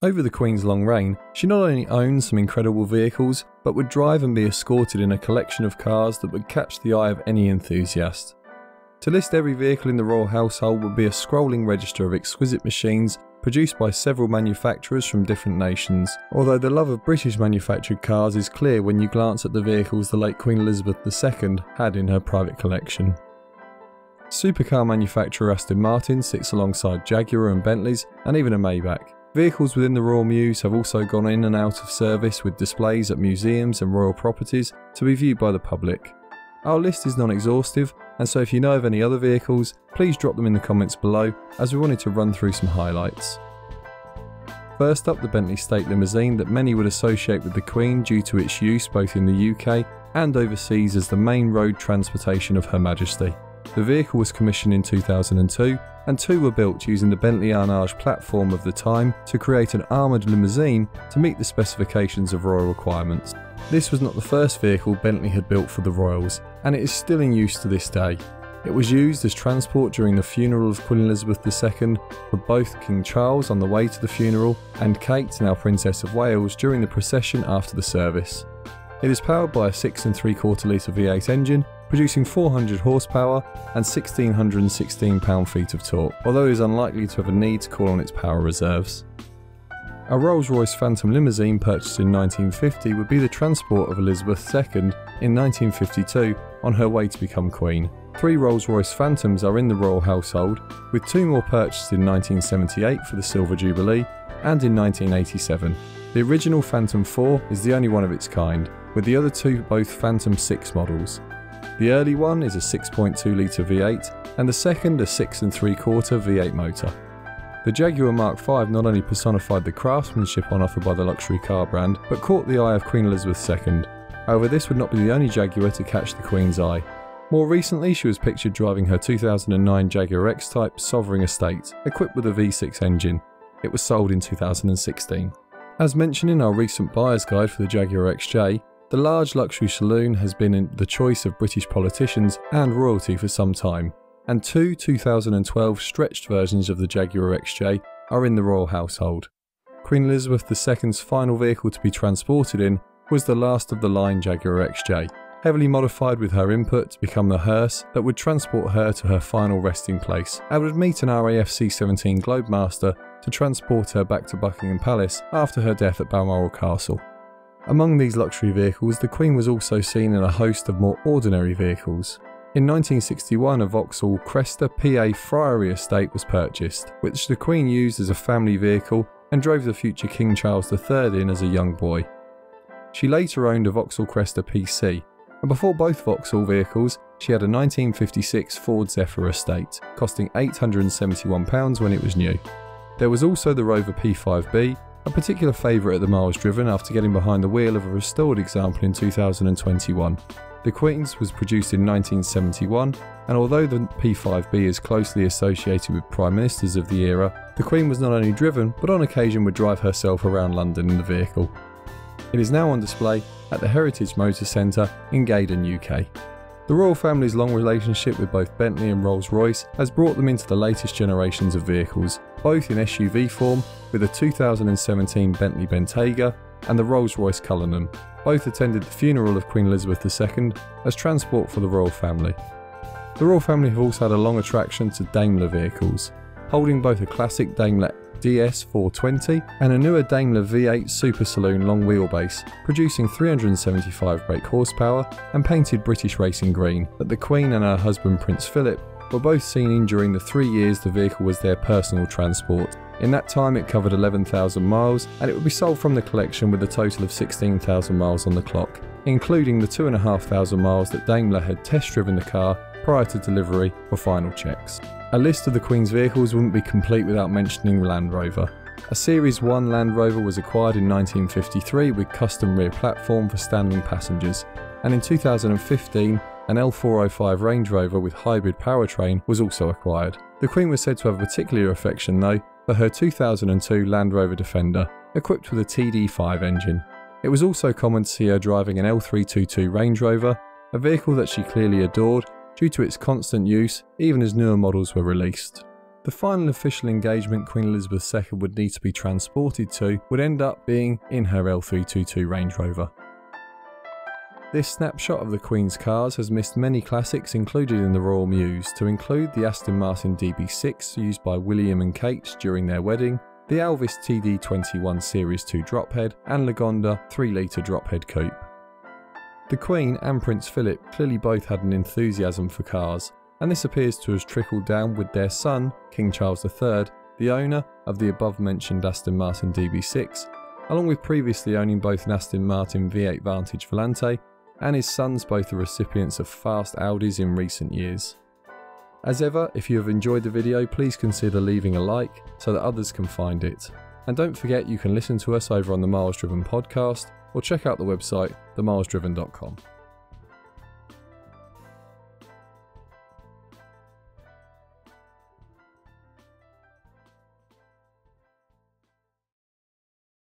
Over the Queen's long reign, she not only owned some incredible vehicles, but would drive and be escorted in a collection of cars that would catch the eye of any enthusiast. To list every vehicle in the royal household would be a scrolling register of exquisite machines produced by several manufacturers from different nations, although the love of British manufactured cars is clear when you glance at the vehicles the late Queen Elizabeth II had in her private collection. Supercar manufacturer Aston Martin sits alongside Jaguar and Bentleys and even a Maybach. Vehicles within the Royal Mews have also gone in and out of service with displays at museums and royal properties to be viewed by the public. Our list is non exhaustive, and so if you know of any other vehicles, please drop them in the comments below as we wanted to run through some highlights. First up, the Bentley State Limousine that many would associate with the Queen due to its use both in the UK and overseas as the main road transportation of Her Majesty. The vehicle was commissioned in 2002, and two were built using the Bentley Arnage platform of the time to create an armoured limousine to meet the specifications of royal requirements. This was not the first vehicle Bentley had built for the royals, and it is still in use to this day. It was used as transport during the funeral of Queen Elizabeth II for both King Charles on the way to the funeral and Kate, now Princess of Wales, during the procession after the service. It is powered by a 6 and 3 quarter litre V8 engine producing 400 horsepower and 1616 pound-feet of torque, although it is unlikely to have a need to call on its power reserves. A Rolls-Royce Phantom limousine purchased in 1950 would be the transport of Elizabeth II in 1952 on her way to become Queen. Three Rolls-Royce Phantoms are in the royal household, with two more purchased in 1978 for the Silver Jubilee and in 1987. The original Phantom 4 is the only one of its kind, with the other two both Phantom 6 models. The early one is a 6.2 litre V8 and the second a 6 and 3 quarter V8 motor. The Jaguar Mark V not only personified the craftsmanship on offer by the luxury car brand, but caught the eye of Queen Elizabeth II. However, this would not be the only Jaguar to catch the Queen's eye. More recently, she was pictured driving her 2009 Jaguar X-Type Sovereign Estate, equipped with a V6 engine. It was sold in 2016. As mentioned in our recent buyer's guide for the Jaguar XJ, the large luxury saloon has been the choice of British politicians and royalty for some time, and two 2012 stretched versions of the Jaguar XJ are in the royal household. Queen Elizabeth II's final vehicle to be transported in was the last of the line Jaguar XJ, heavily modified with her input to become the hearse that would transport her to her final resting place and would meet an RAF C-17 Globemaster to transport her back to Buckingham Palace after her death at Balmoral Castle. Among these luxury vehicles, the Queen was also seen in a host of more ordinary vehicles. In 1961, a Vauxhall Cresta PA Friary estate was purchased, which the Queen used as a family vehicle and drove the future King Charles III in as a young boy. She later owned a Vauxhall Cresta PC, and before both Vauxhall vehicles, she had a 1956 Ford Zephyr estate, costing £871 when it was new. There was also the Rover P5B a particular favourite at the miles driven after getting behind the wheel of a restored example in 2021. The Queen's was produced in 1971, and although the P5B is closely associated with Prime Ministers of the era, the Queen was not only driven, but on occasion would drive herself around London in the vehicle. It is now on display at the Heritage Motor Centre in Gaydon, UK. The royal family's long relationship with both Bentley and Rolls-Royce has brought them into the latest generations of vehicles, both in SUV form with the 2017 Bentley Bentayga and the Rolls-Royce Cullinan. Both attended the funeral of Queen Elizabeth II as transport for the royal family. The royal family have also had a long attraction to Daimler vehicles, holding both a classic Daimler DS420 and a newer Daimler V8 Super Saloon long wheelbase, producing 375 brake horsepower and painted British racing green that the Queen and her husband Prince Philip were both seen in during the three years the vehicle was their personal transport. In that time it covered 11,000 miles and it would be sold from the collection with a total of 16,000 miles on the clock, including the 2,500 miles that Daimler had test driven the car prior to delivery for final checks. A list of the Queen's vehicles wouldn't be complete without mentioning Land Rover. A Series 1 Land Rover was acquired in 1953 with custom rear platform for standing passengers, and in 2015 an L405 Range Rover with hybrid powertrain was also acquired. The Queen was said to have a particular affection though for her 2002 Land Rover Defender, equipped with a TD5 engine. It was also common to see her driving an L322 Range Rover, a vehicle that she clearly adored due to its constant use even as newer models were released. The final official engagement Queen Elizabeth II would need to be transported to would end up being in her L322 Range Rover. This snapshot of the Queen's cars has missed many classics included in the Royal Mews, to include the Aston Martin DB6 used by William and Kate during their wedding, the Alvis TD21 Series 2 drophead, and Lagonda 3 litre drophead coupe. The Queen and Prince Philip clearly both had an enthusiasm for cars, and this appears to have trickled down with their son, King Charles III, the owner of the above mentioned Aston Martin DB6, along with previously owning both an Aston Martin V8 Vantage Volante and his sons both the recipients of fast Audis in recent years. As ever, if you have enjoyed the video, please consider leaving a like so that others can find it. And don't forget you can listen to us over on the Miles Driven podcast or check out the website themilesdriven.com.